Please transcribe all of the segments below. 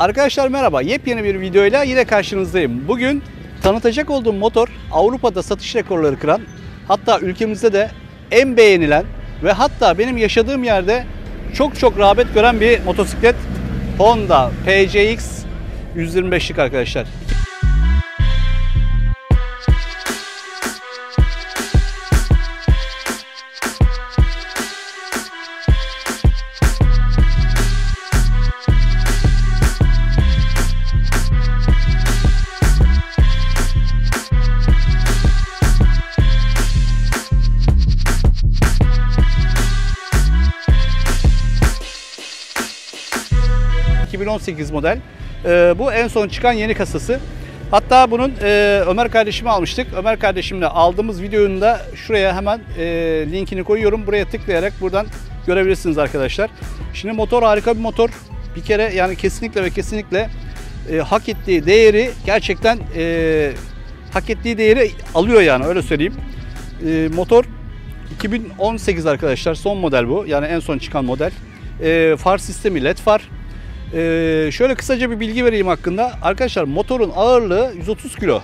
Arkadaşlar merhaba. Yepyeni bir videoyla yine karşınızdayım. Bugün tanıtacak olduğum motor Avrupa'da satış rekorları kıran, hatta ülkemizde de en beğenilen ve hatta benim yaşadığım yerde çok çok rağbet gören bir motosiklet Honda PCX 125'lik arkadaşlar. ...2018 model. Ee, bu en son çıkan yeni kasası. Hatta bunun e, Ömer kardeşimi almıştık. Ömer kardeşimle aldığımız videonun da şuraya hemen e, linkini koyuyorum. Buraya tıklayarak buradan görebilirsiniz arkadaşlar. Şimdi motor harika bir motor. Bir kere yani kesinlikle ve kesinlikle e, hak ettiği değeri gerçekten e, hak ettiği değeri alıyor yani öyle söyleyeyim. E, motor 2018 arkadaşlar son model bu. Yani en son çıkan model. E, far sistemi led far. E, şöyle kısaca bir bilgi vereyim hakkında. Arkadaşlar motorun ağırlığı 130 kilo.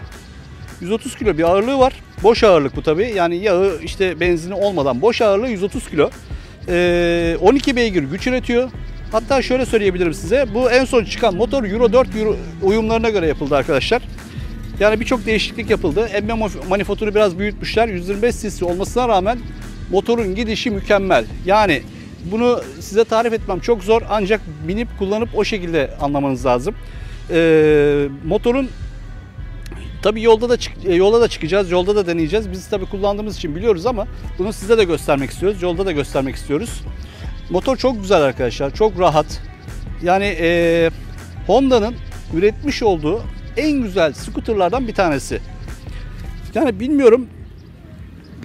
130 kilo bir ağırlığı var. Boş ağırlık bu tabi. Yani yağı işte benzini olmadan boş ağırlığı 130 kilo. E, 12 beygir güç üretiyor. Hatta şöyle söyleyebilirim size. Bu en son çıkan motor Euro 4 Euro uyumlarına göre yapıldı arkadaşlar. Yani birçok değişiklik yapıldı. Emme manifotoru biraz büyütmüşler. 125 cc olmasına rağmen motorun gidişi mükemmel. Yani bunu size tarif etmem çok zor ancak binip kullanıp o şekilde anlamanız lazım. Ee, motorun tabi yolda da e, yolda da çıkacağız, yolda da deneyeceğiz. Biz tabi kullandığımız için biliyoruz ama bunu size de göstermek istiyoruz. Yolda da göstermek istiyoruz. Motor çok güzel arkadaşlar, çok rahat. Yani e, Honda'nın üretmiş olduğu en güzel scooterlardan bir tanesi. Yani bilmiyorum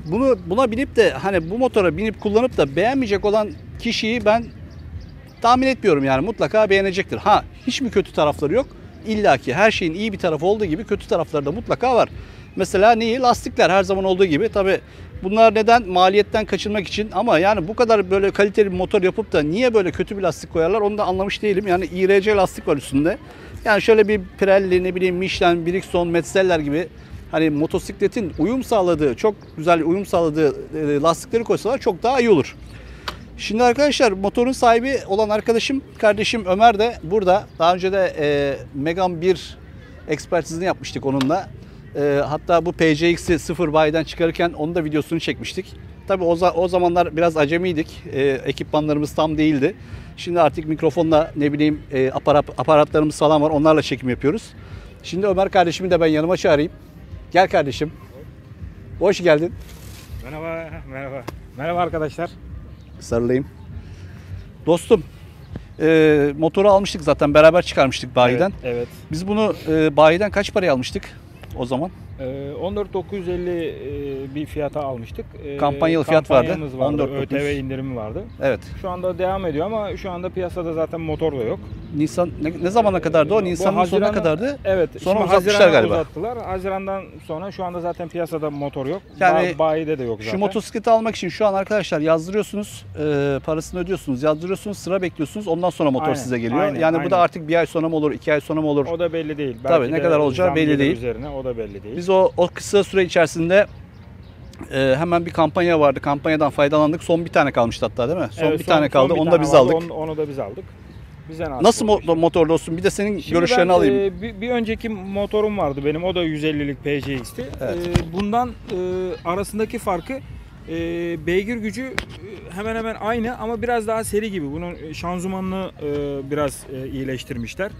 bunu buna binip de hani bu motora binip kullanıp da beğenmeyecek olan kişiyi ben tahmin etmiyorum yani mutlaka beğenecektir. Ha hiç mi kötü tarafları yok? İlla ki her şeyin iyi bir tarafı olduğu gibi kötü tarafları da mutlaka var. Mesela neyi? Lastikler her zaman olduğu gibi. Tabi bunlar neden? Maliyetten kaçınmak için ama yani bu kadar böyle kaliteli bir motor yapıp da niye böyle kötü bir lastik koyarlar onu da anlamış değilim. Yani IRC lastik var üstünde. Yani şöyle bir Pirelli, ne bileyim Michelin, Bridgestone, Metzeler gibi hani motosikletin uyum sağladığı, çok güzel uyum sağladığı e, lastikleri koysalar çok daha iyi olur. Şimdi arkadaşlar motorun sahibi olan arkadaşım, kardeşim Ömer de burada. Daha önce de e, Megane 1 ekspertizini yapmıştık onunla. E, hatta bu PCX'i sıfır bayiden çıkarırken onun da videosunu çekmiştik. Tabi o, o zamanlar biraz acemiydik. E, ekipmanlarımız tam değildi. Şimdi artık mikrofonla ne bileyim e, aparat, aparatlarımız falan var. Onlarla çekim yapıyoruz. Şimdi Ömer kardeşimi de ben yanıma çağırayım. Gel kardeşim. Hoş geldin. Merhaba, merhaba. Merhaba arkadaşlar. Sarılayım. Dostum, e, motoru almıştık zaten beraber çıkarmıştık bayiden. Evet. evet. Biz bunu e, bayiden kaç paraya almıştık o zaman? Ee, 14.950 e, bir fiyata almıştık. Ee, Kampanyalı fiyat vardı. vardı. 14.900. ÖTV indirimi vardı. Evet. Şu anda devam ediyor ama şu anda piyasada zaten motor da yok. Nisan ne, ne zamana kadardı o? Nisan'ın sonuna Haziran'a- kadardı. Evet. Sonra şimdi uzatmışlar Haziran'a galiba. Uzattılar. Haziran'dan sonra şu anda zaten piyasada motor yok. Yani Yani bayide de yok zaten. Şu motosikleti almak için şu an arkadaşlar yazdırıyorsunuz, e, parasını ödüyorsunuz, yazdırıyorsunuz, sıra bekliyorsunuz. Ondan sonra motor Aynen, size geliyor. aynen, yani bu da aynen. artık bir ay sonra mı olur, iki ay sonra mı olur? o da belli değil. Tabii, ne de kadar olacağı zam belli gelir değil. Üzerine o da belli değil. Biz o, o kısa süre içerisinde e, hemen bir kampanya vardı. Kampanyadan faydalandık. Son bir tane kalmıştı hatta değil mi? Son Evet, bir tane kaldı. bir Onu da tane biz vardı, aldık. Onu, onu da biz aldık. Bize nasip Nasıl mo- motor dostum? Bir de senin Şimdi görüşlerini ben, alayım. e, bir, bir önceki motorum vardı benim. O da 150'lik PCX'ti. Evet. E, bundan e, arasındaki farkı e, beygir gücü e, hemen hemen aynı ama biraz daha seri gibi. Bunun şanzımanını e, biraz e, iyileştirmişler.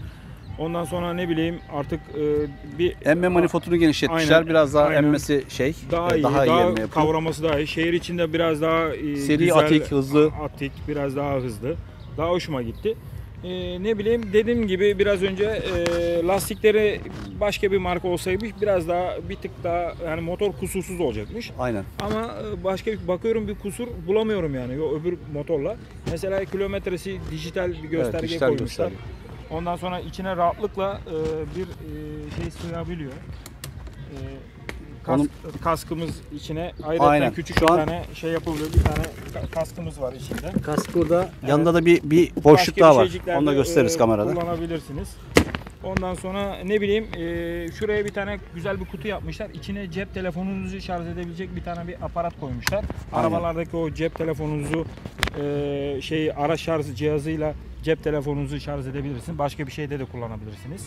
Ondan sonra ne bileyim artık e, bir Emme manifoldunu genişletmişler. Aynen, Biraz daha aynen. emmesi şey. daha e, iyi, daha daha, iyi emme yapıyor. kavraması daha iyi. Şehir içinde biraz daha e, Seri, atik, hızlı. Atik, biraz daha hızlı. Daha hoşuma gitti. E, ne bileyim dediğim gibi biraz önce e, lastikleri başka bir marka olsaymış biraz daha bir tık daha yani motor kusursuz olacakmış. Aynen. Ama e, başka bakıyorum bir kusur bulamıyorum yani o öbür motorla. Mesela kilometresi dijital bir gösterge evet, dijital koymuşlar. gösterge. Ondan sonra içine rahatlıkla e, bir e, şey sığabiliyor. E, kask, Onun- kaskımız içine ayrıca küçük Şu bir an- tane şey yapılıyor. Bir tane ka- kaskımız var içinde. Kask burada. Yanında da bir bir boşluk daha var. Onu da gösteririz e, kamerada. Kullanabilirsiniz. Ondan sonra ne bileyim e, şuraya bir tane güzel bir kutu yapmışlar. İçine cep telefonunuzu şarj edebilecek bir tane bir aparat koymuşlar. Aynen. Arabalardaki o cep telefonunuzu e, şey ara şarj cihazıyla cep telefonunuzu şarj edebilirsiniz. Başka bir şeyde de kullanabilirsiniz.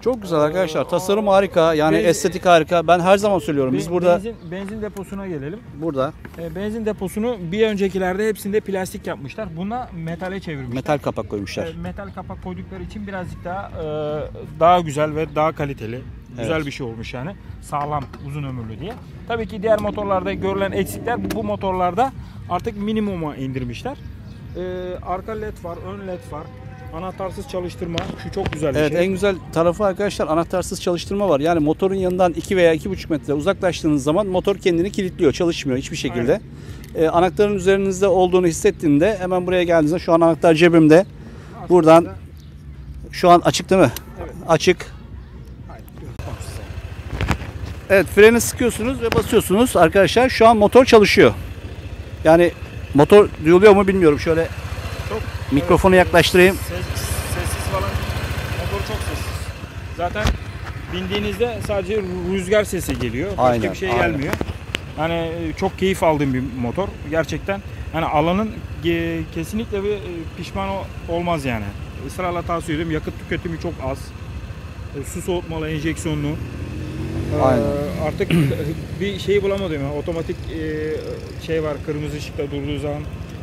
Çok güzel arkadaşlar. Tasarım harika. Yani Benzin- estetik harika. Ben her zaman söylüyorum. Biz burada benzin, benzin deposuna gelelim. burada E, benzin deposunu bir öncekilerde hepsinde plastik yapmışlar. Buna metale çevirmişler. metal kapak koymuşlar. E, metal kapak koydukları için birazcık daha e, daha güzel ve daha kaliteli. Güzel Evet. bir şey olmuş yani. Sağlam, uzun ömürlü diye. Tabii ki diğer motorlarda görülen eksikler bu motorlarda artık minimuma indirmişler. E, arka led var, ön led var. Anahtarsız çalıştırma. Şu çok güzel bir Evet şey. en güzel tarafı arkadaşlar anahtarsız çalıştırma var. Yani motorun yanından 2 veya 2,5 metre uzaklaştığınız zaman motor kendini kilitliyor. Çalışmıyor hiçbir şekilde. Ee, anahtarın üzerinizde olduğunu hissettiğinde hemen buraya geldiğinizde şu an anahtar cebimde. Aslında- buradan- Şu an açık değil mi? Evet. Açık. Evet freni sıkıyorsunuz ve basıyorsunuz arkadaşlar. Şu an motor çalışıyor. Yani motor duyuluyor mu bilmiyorum. Şöyle mikrofonu yaklaştırayım. Ses, sessiz falan. Motor çok sessiz. Zaten bindiğinizde sadece rüzgar sesi geliyor. Başka Aynen, bir şey aynen. gelmiyor. Yani e, çok keyif aldığım bir motor. Gerçekten yani alanın kesinlikle bir e, pişman olmaz yani. Israrla tavsiye ediyorum. Yakıt tüketimi çok az. E, Su soğutmalı, enjeksiyonlu. Aynen. Artık bir şey bulamadım. Yani. Otomatik şey var. Kırmızı ışıkta durduğu zaman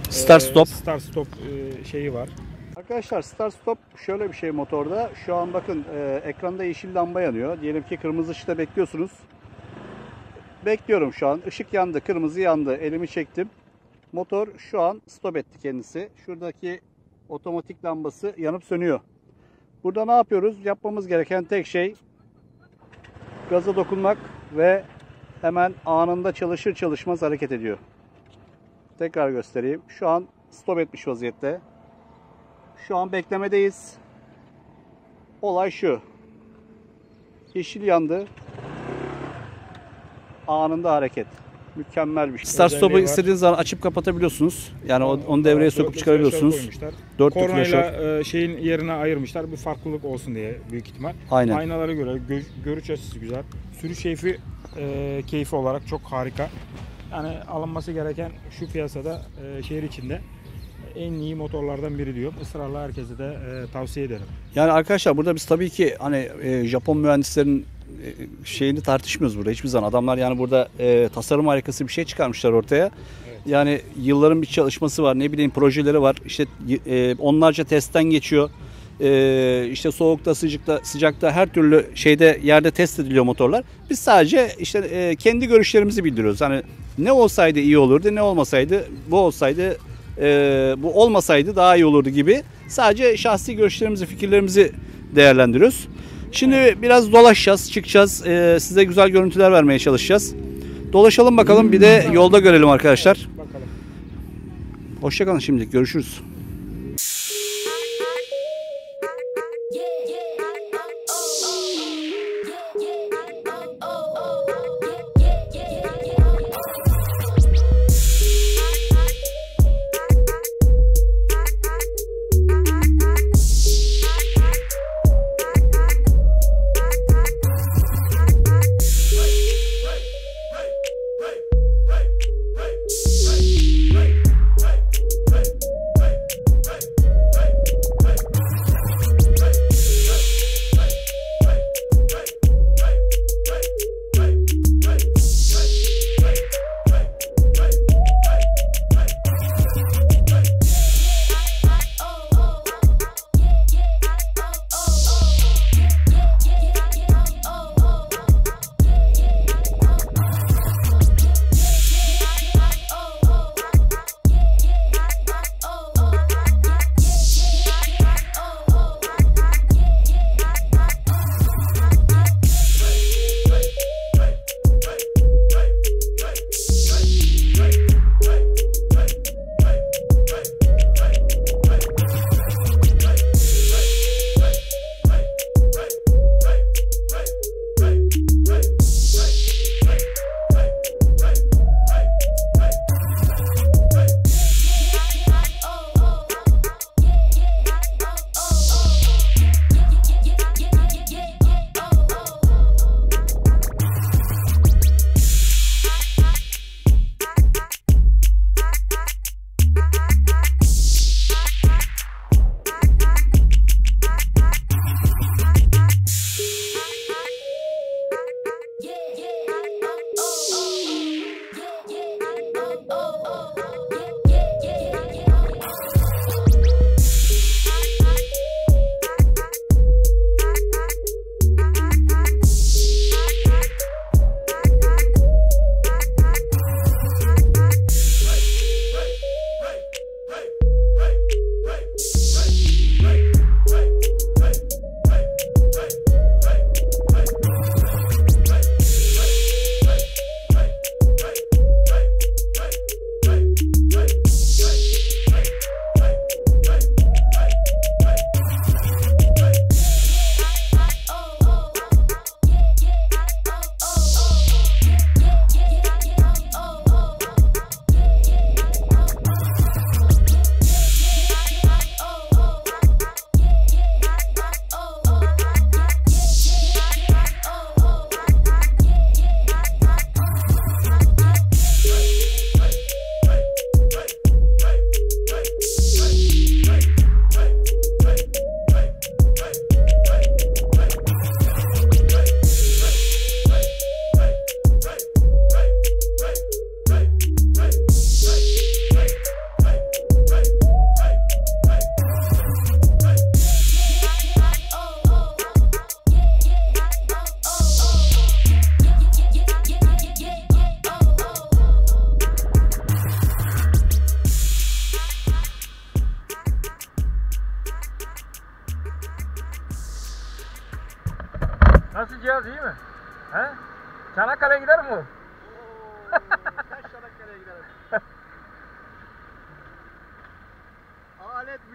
Start e, stop. Start stop e, şeyi var. Arkadaşlar start stop şöyle bir şey motorda. Şu an bakın e, ekranda yeşil lamba yanıyor. Diyelim ki kırmızı ışıkta bekliyorsunuz. Bekliyorum şu an. Işık yandı, kırmızı yandı. Elimi çektim. Motor şu an stop etti kendisi. Şuradaki otomatik lambası yanıp sönüyor. Burada ne yapıyoruz? Yapmamız gereken tek şey gaza dokunmak ve hemen anında çalışır çalışmaz hareket ediyor. Tekrar göstereyim. Şu an stop etmiş vaziyette. Şu an beklemedeyiz. Olay şu. Yeşil yandı. Anında hareket. Mükemmel bir şey. Start stop'u istediğiniz zaman açıp kapatabiliyorsunuz. Yani o- onu devreye sokup Dörtlü çıkarabiliyorsunuz. Dörtlü Kornayla e, şeyin yerine ayırmışlar. Bir farklılık olsun diye büyük ihtimal. Aynen. Aynalara göre gö- görüş açısı güzel. Sürüş keyfi e, keyfi olarak çok harika. Yani alınması gereken şu piyasada e, şehir içinde en iyi motorlardan biri diyorum. Israrla herkese de e, tavsiye ederim. Yani arkadaşlar burada biz tabii ki hani e, Japon mühendislerin e, şeyini tartışmıyoruz burada hiçbir zaman. Adamlar yani burada e, tasarım harikası bir şey çıkarmışlar ortaya. Yani yılların bir çalışması var, ne bileyim projeleri var. İşte e, onlarca testten geçiyor. E, işte soğukta, sıcakta, sıcakta her türlü şeyde yerde test ediliyor motorlar. Biz sadece işte e, kendi görüşlerimizi bildiriyoruz. Hani ne olsaydı iyi olurdu, ne olmasaydı bu olsaydı e, bu olmasaydı daha iyi olurdu gibi. Sadece şahsi görüşlerimizi, fikirlerimizi değerlendiriyoruz. Şimdi biraz dolaşacağız, çıkacağız. E, size güzel görüntüler vermeye çalışacağız. Dolaşalım bakalım bir de yolda görelim arkadaşlar. Hoşçakalın şimdilik görüşürüz.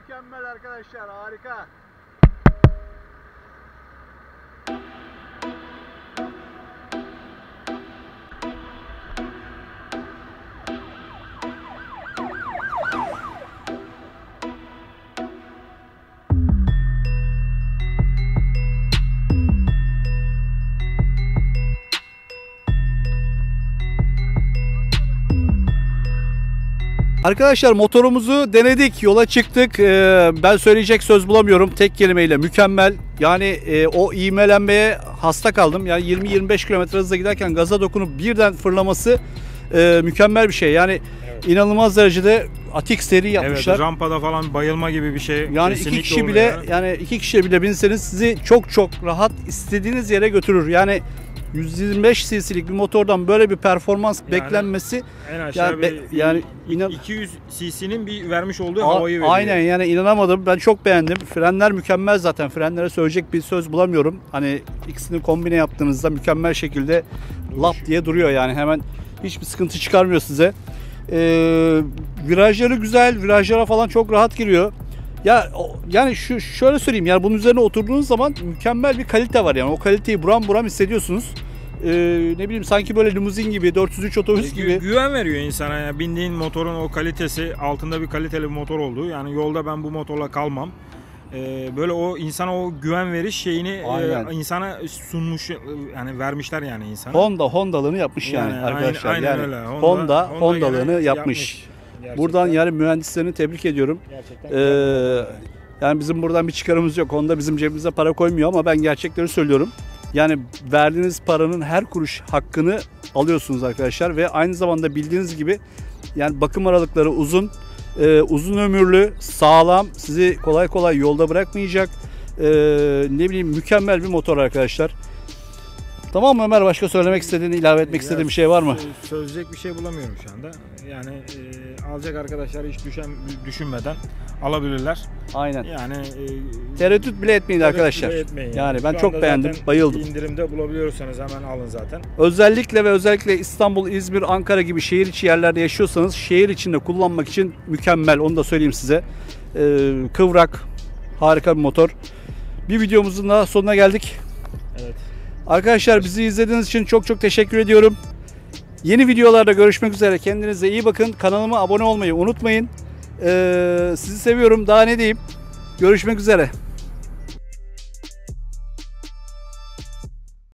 Mükemmel arkadaşlar harika. Arkadaşlar motorumuzu denedik, yola çıktık. Ee, ben söyleyecek söz bulamıyorum tek kelimeyle mükemmel. Yani e, o ivmelenmeye hasta kaldım. Yani 20-25 km hızla giderken gaza dokunup birden fırlaması e, mükemmel bir şey. Yani Evet. inanılmaz derecede atik seri yapmışlar. Evet, rampada falan bayılma gibi bir şey yani iki kişi bile ya. yani iki kişiye bile binseniz sizi çok çok rahat istediğiniz yere götürür. Yani 125 cc'lik bir motordan böyle bir performans Yani beklenmesi en aşağı yani be- yani inan- 200 cc'nin bir vermiş olduğu A- havayı veriyor. Aynen yani inanamadım. Ben çok beğendim. Frenler mükemmel zaten. Frenlere söyleyecek bir söz bulamıyorum. Hani ikisini kombine yaptığınızda mükemmel şekilde lap diye duruyor yani. Hemen hiçbir sıkıntı çıkarmıyor size. Ee, virajları güzel. Virajlara falan çok rahat giriyor. Ya yani şu şöyle söyleyeyim yani bunun üzerine oturduğunuz zaman mükemmel bir kalite var yani. O kaliteyi buram buram hissediyorsunuz. Ee, ne bileyim sanki böyle limuzin gibi 403 otobüs Gü- gibi. Güven veriyor insana. Yani bindiğin motorun o kalitesi altında bir kaliteli bir motor olduğu. Yani yolda ben bu motorla kalmam. Ee, böyle o insana o güven veriş şeyini e, insana sunmuş e, yani vermişler yani insana. Honda Hondalığını yapmış yani, Yani arkadaşlar. aynen- aynen yani öyle. Honda, Honda- Honda Hondalığını gene yapmış. yapmış. Gerçekten. Buradan yani mühendislerini tebrik ediyorum. Gerçekten Ee, yani bizim buradan bir çıkarımız yok. Honda bizim cebimize para koymuyor ama ben gerçekleri söylüyorum. Yani verdiğiniz paranın her kuruş hakkını alıyorsunuz arkadaşlar ve aynı zamanda bildiğiniz gibi yani bakım aralıkları uzun, e, uzun ömürlü, sağlam, sizi kolay kolay yolda bırakmayacak. e, ne bileyim mükemmel bir motor arkadaşlar. Tamam mı Ömer? Başka söylemek istediğin, ilave etmek istediğin bir şey var mı? sö- Söyleyecek bir şey bulamıyorum şu anda. Yani e, alacak arkadaşlar hiç düşen düşünmeden alabilirler. Aynen. Yani e, Tereddüt bile etmeyin arkadaşlar. bile etmeyin Yani ben Şu çok beğendim, bayıldım. İndirimde bulabiliyorsanız hemen alın zaten. Özellikle ve özellikle İstanbul, İzmir, Ankara gibi şehir içi yerlerde yaşıyorsanız şehir içinde kullanmak için mükemmel. Onu da söyleyeyim size. Ee, kıvrak, harika bir motor. Bir videomuzun daha sonuna geldik. Evet. Arkadaşlar bizi izlediğiniz için çok çok teşekkür ediyorum. Yeni videolarda görüşmek üzere. Kendinize iyi bakın. Kanalıma abone olmayı unutmayın. Ee, sizi seviyorum. Daha ne diyeyim? Görüşmek üzere.